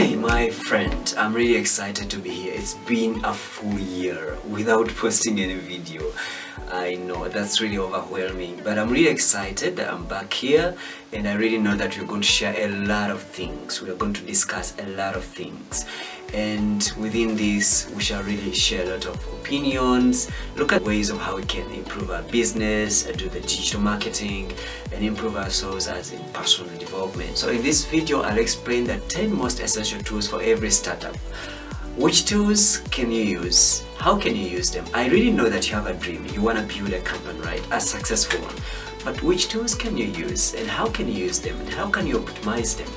Hi, my friend. I'm really excited to be here. It's been a full year without posting any video. I know that's really overwhelming, but I'm really excited that I'm back here and I really know that we're going to share a lot of things. We're going to discuss a lot of things. And within this, we shall really share a lot of opinions, look at ways of how we can improve our business, uh, do the digital marketing, and improve ourselves as in personal development. So in this video, I'll explain the 10 most essential tools for every startup. Which tools can you use? How can you use them? I really know that you have a dream. You want to build a company, right? A successful one. But which tools can you use and how can you use them and how can you optimize them?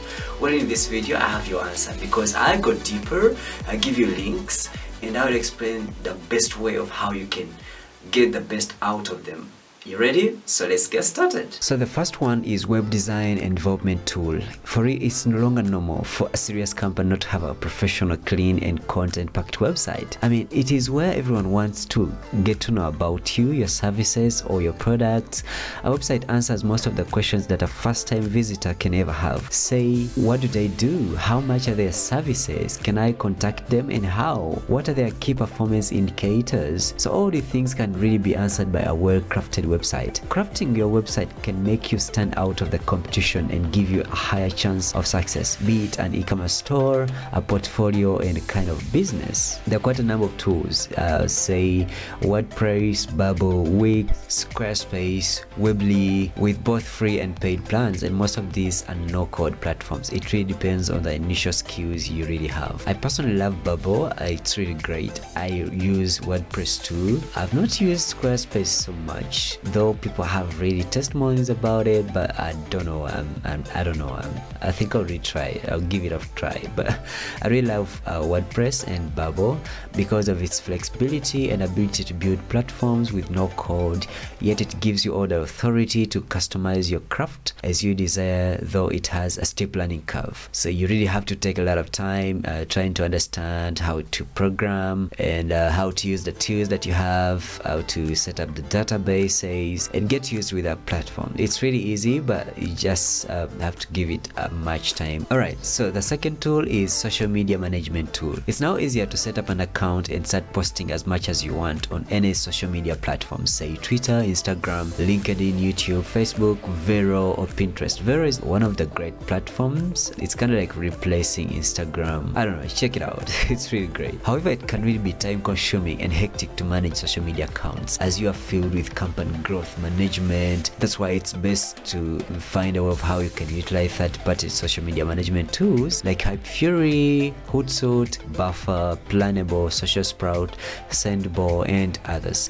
Well, in this video, I have your answer because I go deeper, I give you links and I will explain the best way of how you can get the best out of them. You ready? So let's get started. So the first one is web design and development tool. For it, it's no longer normal for a serious company not to have a professional, clean and content-packed website. I mean, it is where everyone wants to get to know about you, your services or your products. A website answers most of the questions that a first-time visitor can ever have. Say, what do they do? How much are their services? Can I contact them and how? What are their key performance indicators? So all these things can really be answered by a well-crafted website. Crafting your website can make you stand out of the competition and give you a higher chance of success, be it an e-commerce store, a portfolio, and kind of business. There are quite a number of tools, uh, say WordPress, Bubble, Wix, Squarespace, Weebly, with both free and paid plans, and most of these are no-code platforms. It really depends on the initial skills you really have. I personally love Bubble. It's really great. I use WordPress too. I've not used Squarespace so much though people have really testimonies about it but i don't know i'm, i don't know i think i'll retry i'll give it a try but i really love uh, wordpress and bubble because of its flexibility and ability to build platforms with no code yet it gives you all the authority to customize your craft as you desire though it has a steep learning curve. So you really have to take a lot of time uh, trying to understand how to program and uh, how to use the tools that you have how to set up the database and get used with our platform. It's really easy, but you just uh, have to give it uh, much time. Alright, so the second tool is social media management tool. It's now easier to set up an account and start posting as much as you want on any social media platform, say Twitter, Instagram, LinkedIn, YouTube, Facebook, Vero, or Pinterest. Vero is one of the great platforms. It's kind of like replacing Instagram. I don't know, check it out. it's really great. However, it can really be time consuming and hectic to manage social media accounts as you are filled with company growth management. That's why it's best to find a way of how you can utilize third-party social media management tools like Hypefury, Hootsuite, Buffer, Planable, Social Sprout, Sendbo, and others.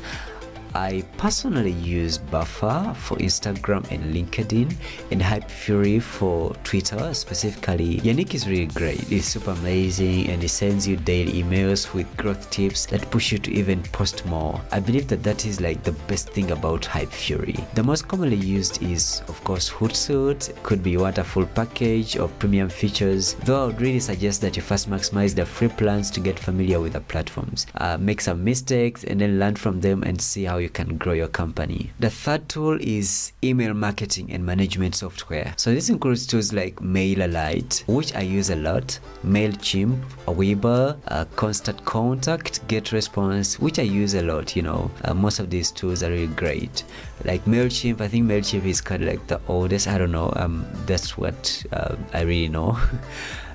I personally use Buffer for Instagram and LinkedIn and Hypefury for Twitter specifically. Yannick is really great. It's super amazing and it sends you daily emails with growth tips that push you to even post more. I believe that that is like the best thing about Hypefury. The most commonly used is of course Hootsuite. Could be want a package of premium features though I would really suggest that you first maximize the free plans to get familiar with the platforms. Uh, make some mistakes and then learn from them and see how you can grow your company. The third tool is email marketing and management software. So this includes tools like MailerLite, which I use a lot, MailChimp, Weber, uh, Constant Contact, GetResponse, which I use a lot, you know. Uh, most of these tools are really great. Like MailChimp, I think MailChimp is kind of like the oldest, I don't know, um, that's what uh, I really know.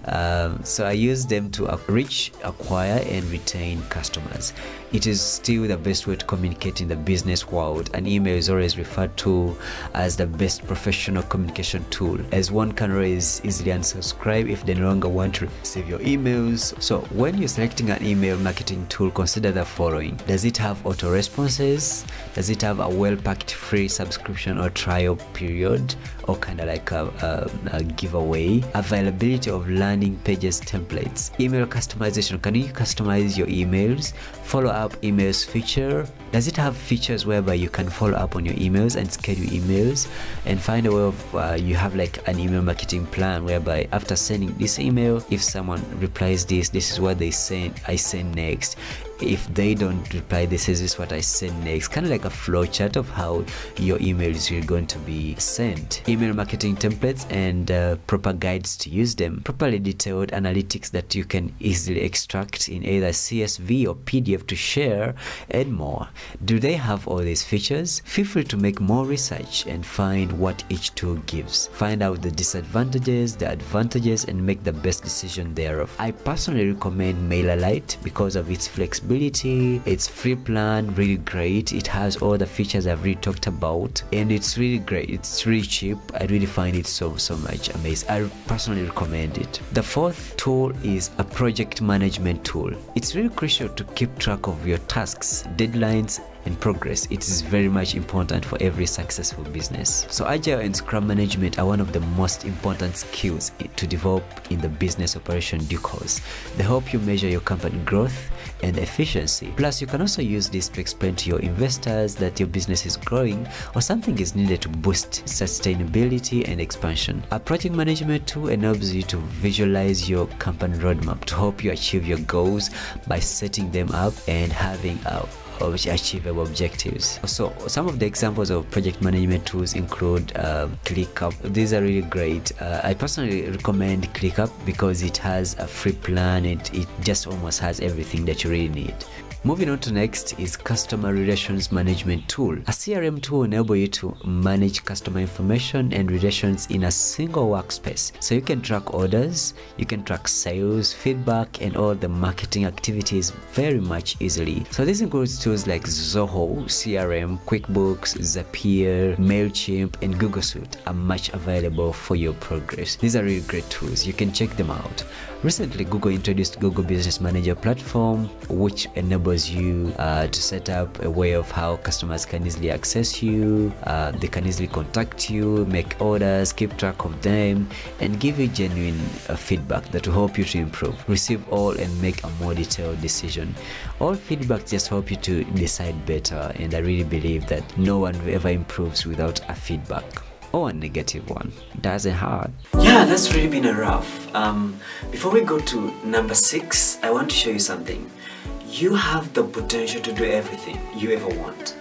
Um, so I use them to reach, acquire, and retain customers. It is still the best way to communicate in the business world. An email is always referred to as the best professional communication tool, as one can always easily unsubscribe if they no longer want to receive your emails. So when you're selecting an email marketing tool, consider the following: Does it have auto responses? Does it have a well-packed free subscription or trial period, or kind of like a, a, a giveaway? Availability of landing pages templates. Email customization. Can you customize your emails? Follow up emails feature. Does it have features whereby you can follow up on your emails and schedule emails and find a way of uh, you have like an email marketing plan whereby after sending this email, if someone replies this, this is what they send, I send next if they don't reply this is what i send next. Kind of like a flowchart of how your emails are going to be sent. Email marketing templates and uh, proper guides to use them. Properly detailed analytics that you can easily extract in either csv or pdf to share and more. Do they have all these features? Feel free to make more research and find what each tool gives. Find out the disadvantages the advantages and make the best decision thereof. I personally recommend mailerlite because of its flexibility its free plan really great. It has all the features i've really talked about and it's really great. It's really cheap. I really find it so so much amazing. I personally recommend it. The fourth tool is a project management tool. It's really crucial to keep track of your tasks deadlines and progress. It is very much important for every successful business. So agile and scrum management are one of the most important skills to develop in the business operation due course they help you measure your company growth and efficiency. Plus you can also use this to explain to your investors that your business is growing or something is needed to boost sustainability and expansion. A project management tool enables you to visualize your company roadmap to help you achieve your goals by setting them up and having a of achievable objectives. So some of the examples of project management tools include uh, ClickUp. These are really great. Uh, I personally recommend ClickUp because it has a free plan and it just almost has everything that you really need. Moving on to next is Customer Relations Management Tool. A CRM tool enable you to manage customer information and relations in a single workspace. So you can track orders, you can track sales, feedback, and all the marketing activities very much easily. So this includes tools like Zoho, CRM, QuickBooks, Zapier, MailChimp, and Google Suite are much available for your progress. These are really great tools. You can check them out. Recently, Google introduced Google Business Manager platform, which enables you uh, to set up a way of how customers can easily access you, uh, they can easily contact you, make orders, keep track of them, and give you genuine uh, feedback that will help you to improve, receive all, and make a more detailed decision. All feedback just help you to decide better, and I really believe that no one ever improves without a feedback or a negative one. Doesn't hurt. Yeah, that's really been a rough. Um, before we go to number six, I want to show you something. You have the potential to do everything you ever want.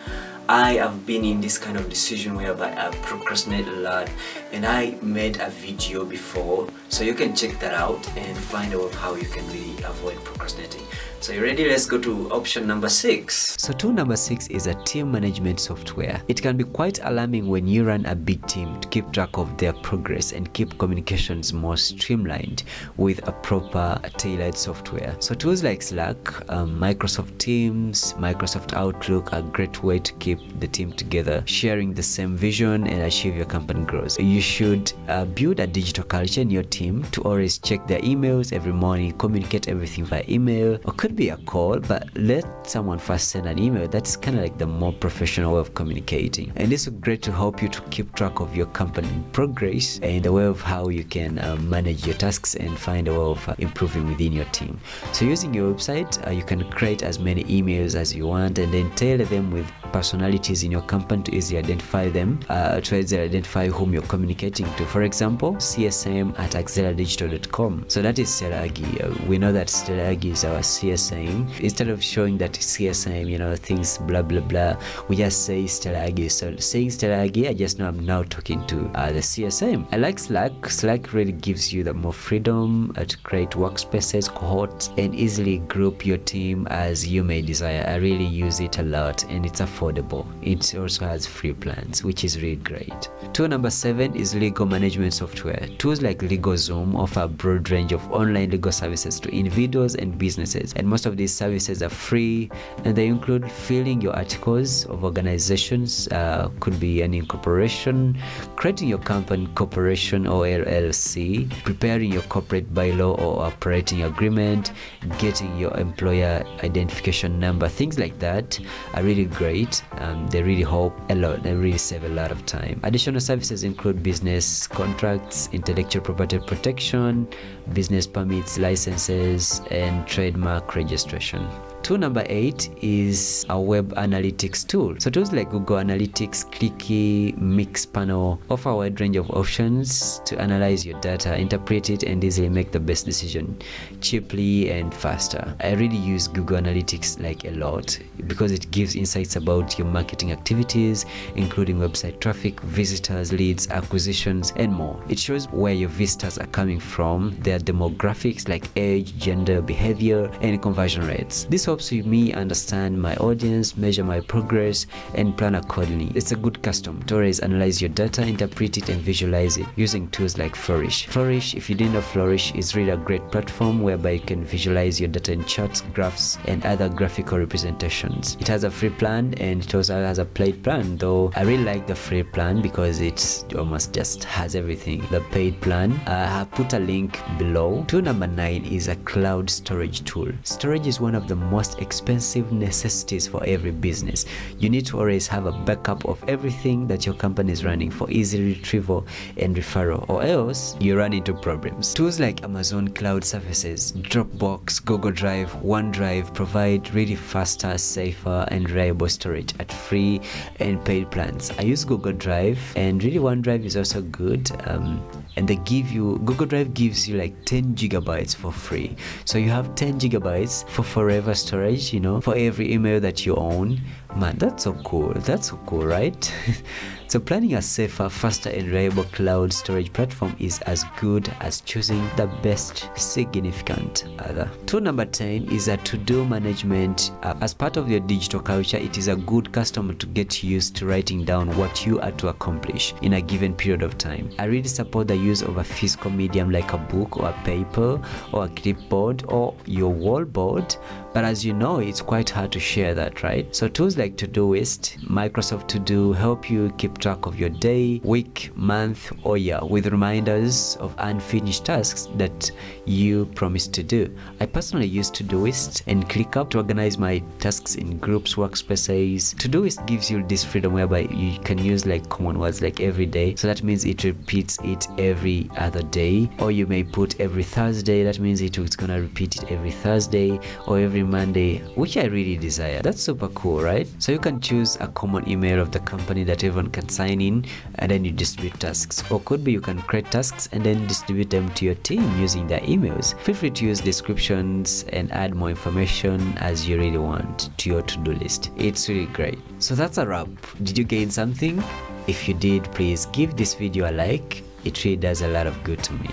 I have been in this kind of decision whereby I procrastinate a lot and I made a video before so you can check that out and find out how you can really avoid procrastinating. So you ready? Let's go to option number six. So tool number six is a team management software. It can be quite alarming when you run a big team to keep track of their progress and keep communications more streamlined with a proper tailored software. So tools like Slack, um, Microsoft Teams, Microsoft Outlook are a great way to keep the team together, sharing the same vision and achieve your company growth. You should uh, build a digital culture in your team to always check their emails every morning, communicate everything via email, or could be a call, but let someone first send an email. That's kind of like the more professional way of communicating. And this is great to help you to keep track of your company progress and the way of how you can uh, manage your tasks and find a way of uh, improving within your team. So using your website, uh, you can create as many emails as you want and then tailor them with personalities in your company to easily identify them, uh, to easily identify whom you're communicating to. For example, CSM at acceladigital.com. So that is Stellagi. Uh, we know that Stellagi is our CSM. Instead of showing that CSM, you know, things blah blah blah, we just say Stellagi. So saying Stellagi, I just know I'm now talking to uh, the CSM. I like Slack. Slack really gives you the more freedom uh, to create workspaces, cohorts, and easily group your team as you may desire. I really use it a lot and it's affordable. It also has free plans, which is really great. Tool number seven is legal management software. Tools like LegalZoom offer a broad range of online legal services to individuals and businesses, and most of these services are free and they include filling your articles of organizations, uh, could be an incorporation, creating your company corporation or LLC, preparing your corporate bylaw or operating agreement, getting your employer identification number, things like that are really great. Um, they really help a lot. They really save a lot of time. Additional services include business contracts, intellectual property protection, business permits, licenses, and trademark registration. Tool number eight is a web analytics tool. So tools like Google Analytics, Clicky, Mixpanel offer a wide range of options to analyze your data, interpret it, and easily make the best decision cheaply and faster. I really use Google Analytics like a lot because it gives insights about your marketing activities, including website traffic, visitors, leads, acquisitions, and more. It shows where your visitors are coming from, their demographics like age, gender, behavior, and conversion rates. This helps me understand my audience, measure my progress, and plan accordingly. It's a good custom to always analyze your data, interpret it, and visualize it using tools like Flourish. Flourish, if you didn't know Flourish, is really a great platform whereby you can visualize your data in charts, graphs, and other graphical representations. It has a free plan and it also has a paid plan, though I really like the free plan because it almost just has everything. The paid plan, I have put a link below. Tool number nine is a cloud storage tool. Storage is one of the most most expensive necessities for every business. You need to always have a backup of everything that your company is running for easy retrieval and referral, or else you run into problems. Tools like Amazon Cloud Services, Dropbox, Google Drive, OneDrive provide really faster, safer, and reliable storage at free and paid plans. I use Google Drive, and really OneDrive is also good. Um, and they give you Google Drive gives you like 10 gigabytes for free. So you have 10 gigabytes for forever storage, you know, for every email that you own. Man, that's so cool. That's so cool, right? So planning a safer, faster and reliable cloud storage platform is as good as choosing the best significant other. Tool number 10 is a to-do management. Uh, as part of your digital culture, it is a good customer to get used to writing down what you are to accomplish in a given period of time. I really support the use of a physical medium like a book or a paper or a clipboard or your wall board but as you know, it's quite hard to share that, right? So tools like Todoist, Microsoft To Do help you keep track of your day, week, month, or year with reminders of unfinished tasks that you promised to do. I personally use Todoist and ClickUp to organize my tasks in groups, workspaces. Todoist gives you this freedom whereby you can use like common words like every day. So that means it repeats it every other day. Or you may put every Thursday. That means it's gonna repeat it every Thursday or every Monday, which I really desire. That's super cool, right? So you can choose a common email of the company that everyone can sign in and then you distribute tasks. Or could be you can create tasks and then distribute them to your team using their emails. Feel free to use descriptions and add more information as you really want to your to-do list. It's really great. So that's a wrap. Did you gain something? If you did, please give this video a like. It really does a lot of good to me.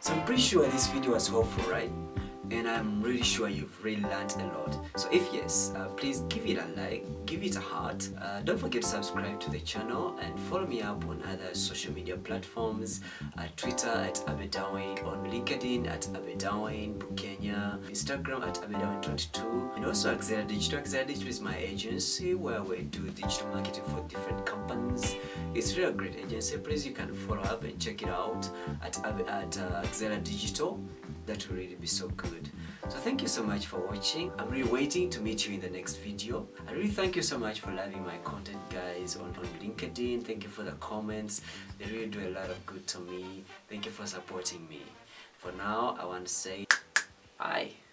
So I'm pretty sure this video was helpful, right? And I'm really sure you've really learned a lot. So if yes, uh, please give it a like, give it a heart. Uh, don't forget to subscribe to the channel and follow me up on other social media platforms at Twitter at Abbey Dawyne, on LinkedIn at Abbey Dawyne, Bukenya, Instagram at abbeydawyne22, and also Axela Digital. Axela Digital is my agency where we do digital marketing. It's really a great agency. Please, you can follow up and check it out at, at uh, Digital. That will really be so good. So thank you so much for watching. I'm really waiting to meet you in the next video. I really thank you so much for loving my content guys on, on linkedin. Thank you for the comments. They really do a lot of good to me. Thank you for supporting me. For now i want to say bye